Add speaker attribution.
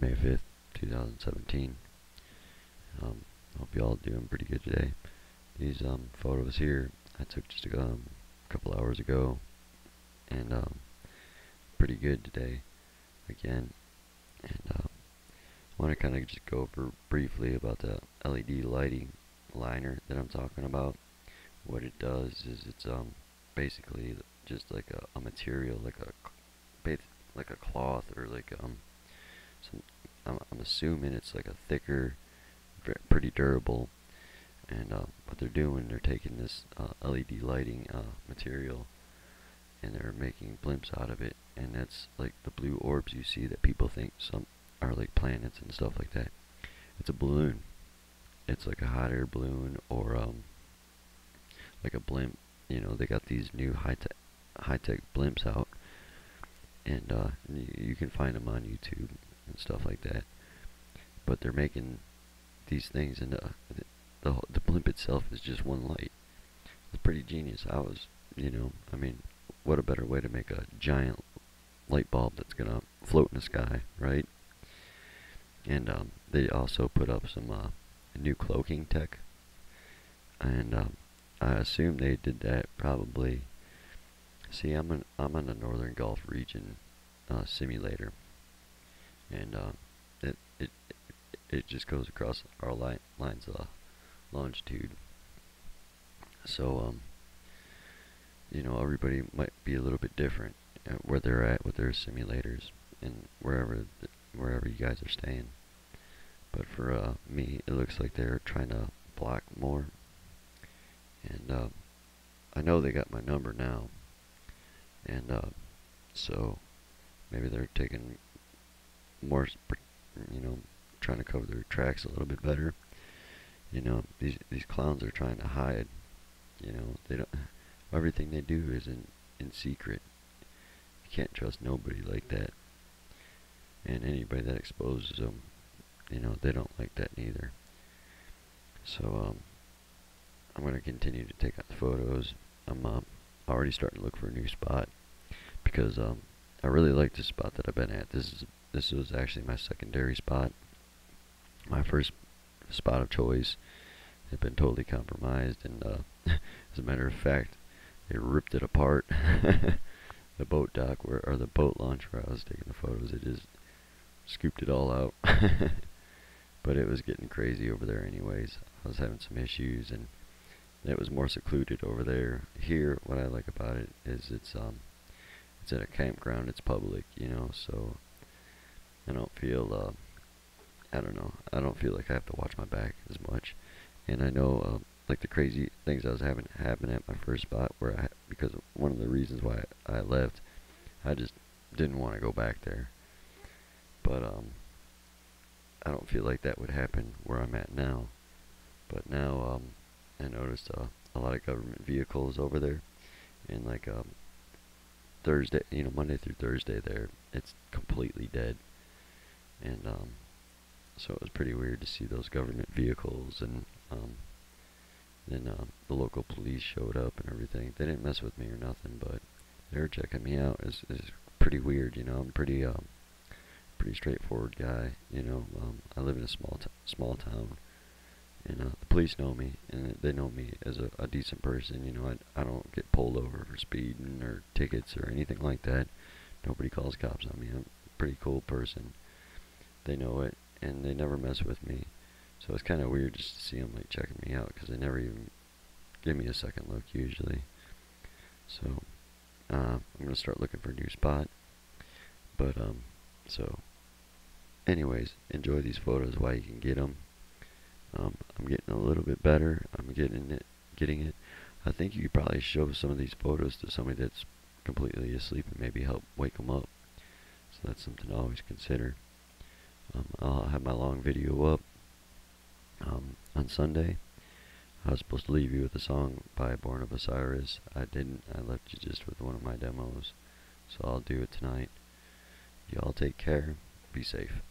Speaker 1: May 5th, 2017. Um, hope you all doing pretty good today. These um, photos here I took just a um, couple hours ago, and um, pretty good today again. And I want to kind of just go over briefly about the LED lighting liner that I'm talking about. What it does is it's um basically just like a, a material, like a like a cloth or like um I'm, assuming it's like a thicker, pretty durable. And uh, what they're doing, they're taking this uh, LED lighting uh, material and they're making blimps out of it. And that's like the blue orbs you see that people think some are like planets and stuff like that. It's a balloon. It's like a hot air balloon or um, like a blimp. You know, they got these new high tech high tech blimps out and uh, you can find them on YouTube and stuff like that. But they're making these things, and the the blimp itself is just one light. It's pretty genius. I was, you know, I mean, what a better way to make a giant light bulb that's gonna float in the sky, right? And um, they also put up some uh, new cloaking tech, and um, I assume they did that probably See, I'm in, I'm on the Northern Gulf region uh, simulator, and uh, it just goes across our li lines of longitude. So, um, you know, everybody might be a little bit different where they're at with their simulators and wherever wherever you guys are staying. But for uh, me, it looks like they're trying to block more. And uh, I know they got my number now, and uh, so maybe they're taking more, you know, trying to cover their tracks a little bit better. You know, these these clowns are trying to hide. You know, they don't. Everything they do is in in secret. You can't trust nobody like that. And anybody that exposes them, you know, they don't like that neither. So um, I'm gonna continue to take out the photos. I'm um, already starting to look for a new spot because um, I really like the spot that I've been at. This is this was actually my secondary spot. My first spot of choice had been totally compromised, and uh, as a matter of fact, they ripped it apart. the boat dock where, or the boat launch where I was taking the photos, it just scooped it all out. but it was getting crazy over there anyways. I was having some issues, and it was more secluded over there. Here, what I like about it is it's um it's at a campground. It's public, you know, so I don't feel uh, I don't know. I don't feel like I have to watch my back as much. And I know uh, like the crazy things I was having happen at my first spot where I because one of the reasons why I left, I just didn't want to go back there. But um I don't feel like that would happen where I'm at now. But now um I noticed uh, a lot of government vehicles over there and like um Thursday, you know, Monday through Thursday there, it's completely dead. And um, so it was pretty weird to see those government vehicles and um, then um, the local police showed up and everything. They didn't mess with me or nothing, but they were checking me out. It's, it's pretty weird, you know. I'm pretty um, pretty straightforward guy, you know. Um, I live in a small small town, and uh, the police know me, and they know me as a, a decent person. You know, I, I don't get pulled over for speeding or tickets or anything like that. Nobody calls cops on me. I'm a pretty cool person. They know it, and they never mess with me. So it's kind of weird just to see them like checking me out because they never even give me a second look usually. So uh, I'm gonna start looking for a new spot. But um, so anyways, enjoy these photos while you can get them. Um, I'm getting a little bit better. I'm getting it, getting it. I think you could probably show some of these photos to somebody that's completely asleep and maybe help wake them up. So that's something to always consider. Um, I'll have my long video up um, on Sunday. I was supposed to leave you with a song by Born of Osiris. I didn't. I left you just with one of my demos. So I'll do it tonight. Y'all take care. Be safe.